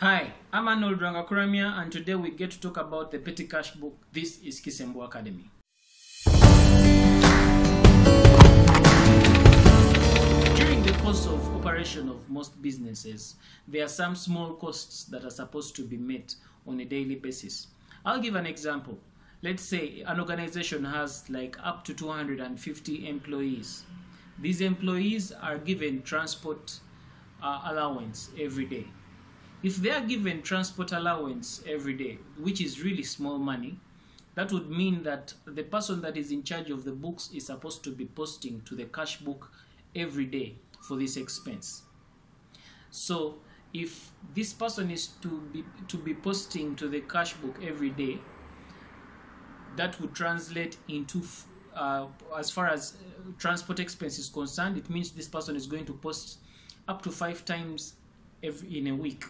Hi, I'm Arnold Rangakuramia and today we get to talk about the Petty Cash book. This is Kisembo Academy. During the course of operation of most businesses, there are some small costs that are supposed to be met on a daily basis. I'll give an example. Let's say an organization has like up to 250 employees. These employees are given transport uh, allowance every day. If they are given transport allowance every day, which is really small money, that would mean that the person that is in charge of the books is supposed to be posting to the cash book every day for this expense. So if this person is to be to be posting to the cash book every day, that would translate into uh, as far as uh, transport expense is concerned, it means this person is going to post up to five times every in a week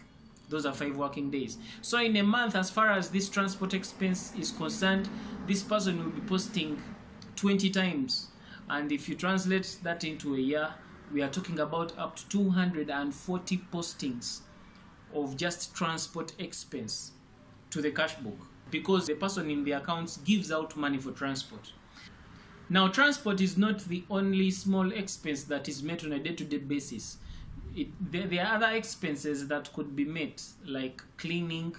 those are five working days. So in a month as far as this transport expense is concerned this person will be posting 20 times. And if you translate that into a year we are talking about up to 240 postings of just transport expense to the cash book because the person in the accounts gives out money for transport. Now transport is not the only small expense that is met on a day-to-day basis there, there, are other expenses that could be met like cleaning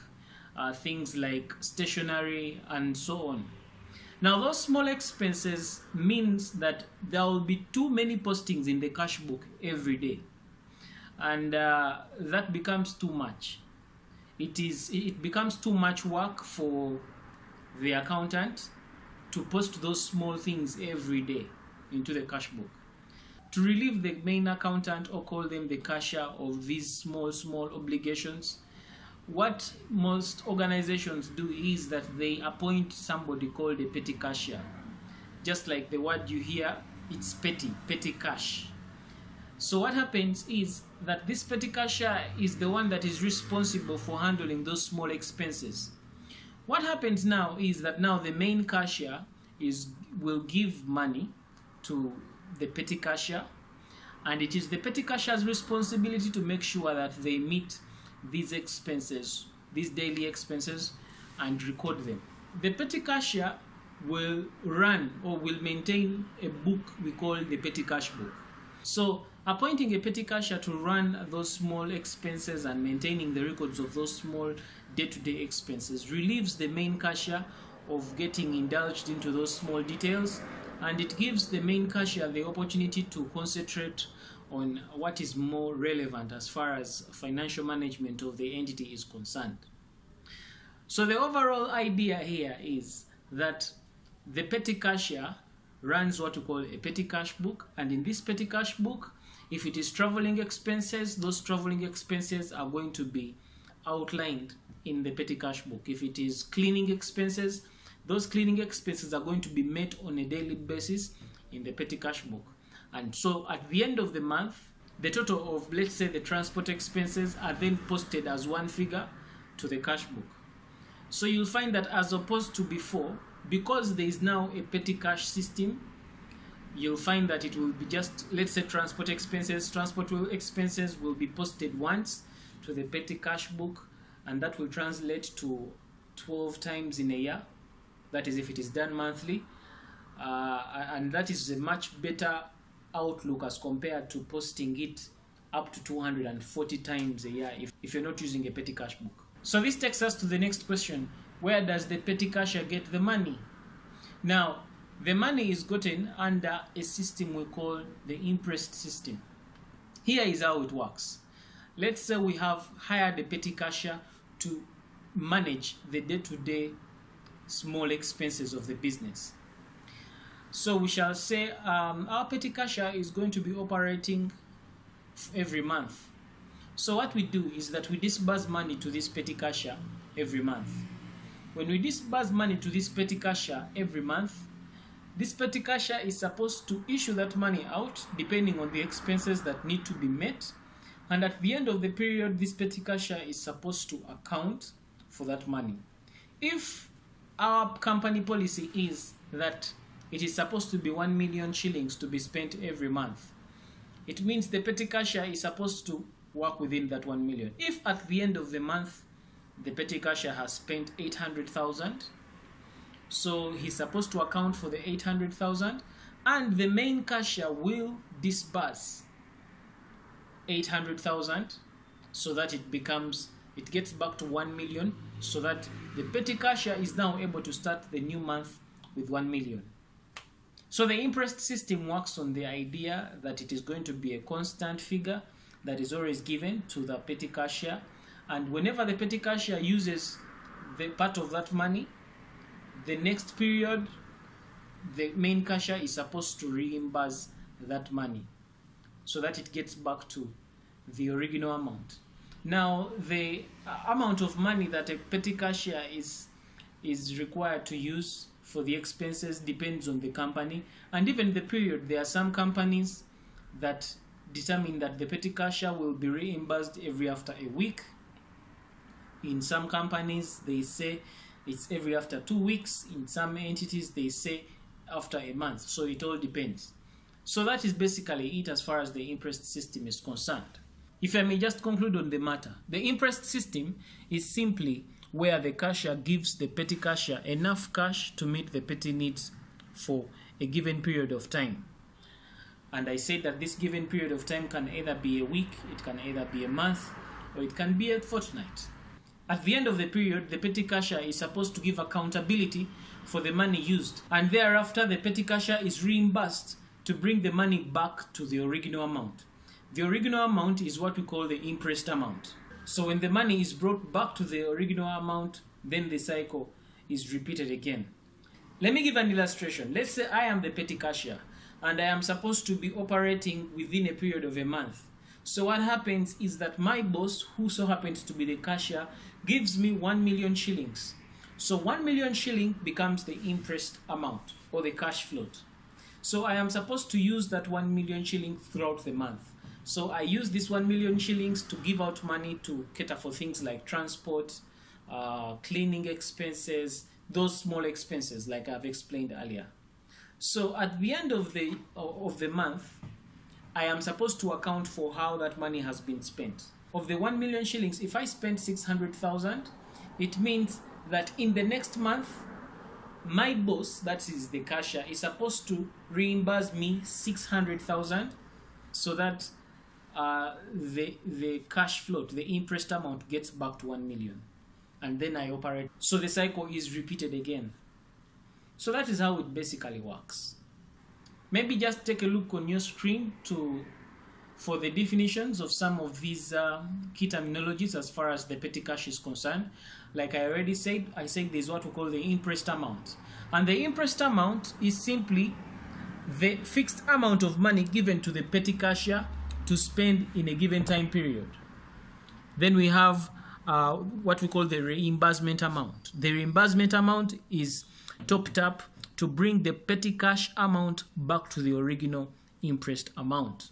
uh, things like stationery and so on. Now those small expenses means that there will be too many postings in the cash book every day. And uh, that becomes too much. It is it becomes too much work for the accountant to post those small things every day into the cash book to relieve the main accountant or call them the cashier of these small small obligations what most organizations do is that they appoint somebody called a petty cashier. Just like the word you hear it's petty petty cash. So what happens is that this petty cashier is the one that is responsible for handling those small expenses. What happens now is that now the main cashier is will give money to the petty cashier and it is the petty cashier's responsibility to make sure that they meet these expenses these daily expenses and record them. The petty cashier will run or will maintain a book we call the petty cash book. So appointing a petty cashier to run those small expenses and maintaining the records of those small day-to-day expenses relieves the main cashier of getting indulged into those small details and it gives the main cashier the opportunity to concentrate on what is more relevant as far as financial management of the entity is concerned. So the overall idea here is that the petty cashier runs what we call a petty cash book and in this petty cash book if it is traveling expenses those traveling expenses are going to be outlined in the petty cash book if it is cleaning expenses those cleaning expenses are going to be met on a daily basis in the petty cash book. And so at the end of the month, the total of, let's say, the transport expenses are then posted as one figure to the cash book. So you'll find that as opposed to before, because there is now a petty cash system, you'll find that it will be just, let's say, transport expenses. Transport expenses will be posted once to the petty cash book, and that will translate to 12 times in a year that is if it is done monthly. Uh, and that is a much better outlook as compared to posting it up to 240 times a year if, if you're not using a petty cash book. So this takes us to the next question. Where does the petty cashier get the money? Now the money is gotten under a system we call the imprest system. Here is how it works. Let's say we have hired a petty cashier to manage the day-to-day small expenses of the business. So we shall say um, our petty cashier is going to be operating every month. So what we do is that we disburse money to this petty cashier every month. When we disburse money to this petty cashier every month, this petty cashier is supposed to issue that money out depending on the expenses that need to be met. And at the end of the period, this petty cashier is supposed to account for that money. If our company policy is that it is supposed to be 1 million shillings to be spent every month. It means the petty cashier is supposed to work within that 1 million. If at the end of the month the petty cashier has spent 800,000, so he's supposed to account for the 800,000 and the main cashier will disburse 800,000 so that it becomes it gets back to 1 million so that the petty cashier is now able to start the new month with 1 million. So the imprest system works on the idea that it is going to be a constant figure that is always given to the petty cashier and whenever the petty cashier uses the part of that money the next period the main cashier is supposed to reimburse that money so that it gets back to the original amount now the amount of money that a petty cashier is is required to use for the expenses depends on the company. And even the period there are some companies that determine that the petty cashier will be reimbursed every after a week. In some companies they say it's every after two weeks. In some entities they say after a month. So it all depends. So that is basically it as far as the imprest system is concerned if i may just conclude on the matter the imprest system is simply where the cashier gives the petty cashier enough cash to meet the petty needs for a given period of time and i said that this given period of time can either be a week it can either be a month or it can be a fortnight at the end of the period, the petty cashier is supposed to give accountability for the money used, and thereafter the petty cashier is reimbursed to bring the money back to the original amount. The original amount is what we call the imprest amount. So when the money is brought back to the original amount, then the cycle is repeated again. Let me give an illustration. Let's say I am the petty cashier and I am supposed to be operating within a period of a month. So what happens is that my boss, who so happens to be the cashier, gives me 1 million shillings. So 1 million shilling becomes the imprest amount or the cash float. So I am supposed to use that 1 million shilling throughout the month. So I use this 1 million shillings to give out money to cater for things like transport, uh, cleaning expenses, those small expenses like I've explained earlier. So at the end of the of the month, I am supposed to account for how that money has been spent of the 1 million shillings, if I spend 600,000, it means that in the next month, my boss, that is the cashier, is supposed to reimburse me 600,000 so that uh, the, the cash float, the imprest amount gets back to 1 million. And then I operate. So the cycle is repeated again. So that is how it basically works. Maybe just take a look on your screen to for the definitions of some of these uh, key terminologies as far as the petty cash is concerned. Like I already said, I said there's what we call the imprest amount. And the imprest amount is simply the fixed amount of money given to the petty cashier to spend in a given time period. Then we have uh, what we call the reimbursement amount. The reimbursement amount is topped up to bring the petty cash amount back to the original imprest amount.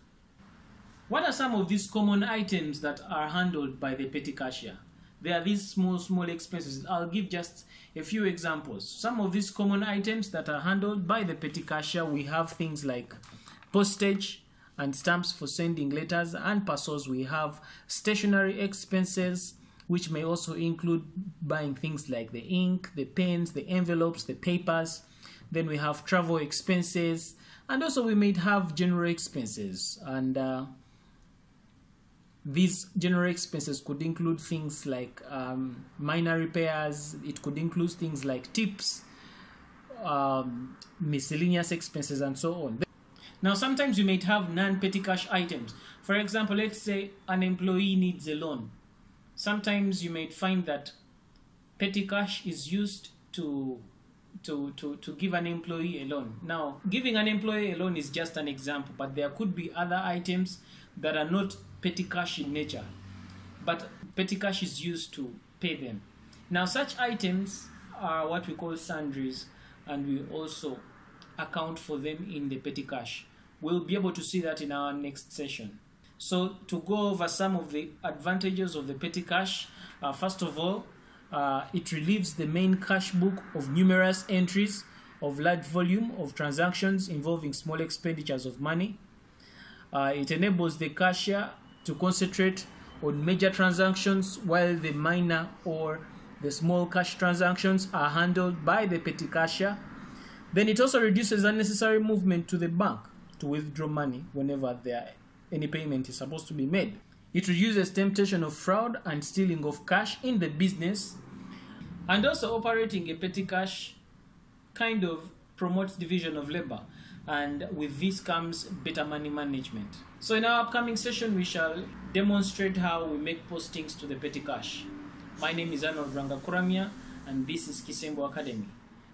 What are some of these common items that are handled by the petty cashier? There are these small, small expenses. I'll give just a few examples. Some of these common items that are handled by the petty cashier, we have things like postage and stamps for sending letters and parcels. We have stationery expenses, which may also include buying things like the ink, the pens, the envelopes, the papers. Then we have travel expenses, and also we may have general expenses and uh, these general expenses could include things like um, minor repairs, it could include things like tips, um, miscellaneous expenses, and so on. Now, sometimes you might have non petty cash items. For example, let's say an employee needs a loan. Sometimes you might find that petty cash is used to to, to, to give an employee a loan. Now, giving an employee a loan is just an example, but there could be other items that are not petty cash in nature, but petty cash is used to pay them. Now, such items are what we call sundries, and we also account for them in the petty cash. We'll be able to see that in our next session. So, to go over some of the advantages of the petty cash, uh, first of all, uh, it relieves the main cash book of numerous entries of large volume of transactions involving small expenditures of money. Uh, it enables the cashier to concentrate on major transactions while the minor or the small cash transactions are handled by the petty cashier. Then it also reduces unnecessary movement to the bank to withdraw money whenever there any payment is supposed to be made. It reduces temptation of fraud and stealing of cash in the business. And also operating a petty cash kind of promotes division of labor and with this comes better money management. So in our upcoming session we shall demonstrate how we make postings to the petty cash. My name is Arnold Rangakuramia and this is Kisembo Academy.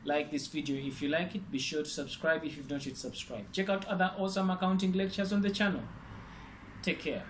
Like this video if you like it, be sure to subscribe if you've not yet subscribed. Check out other awesome accounting lectures on the channel. Take care.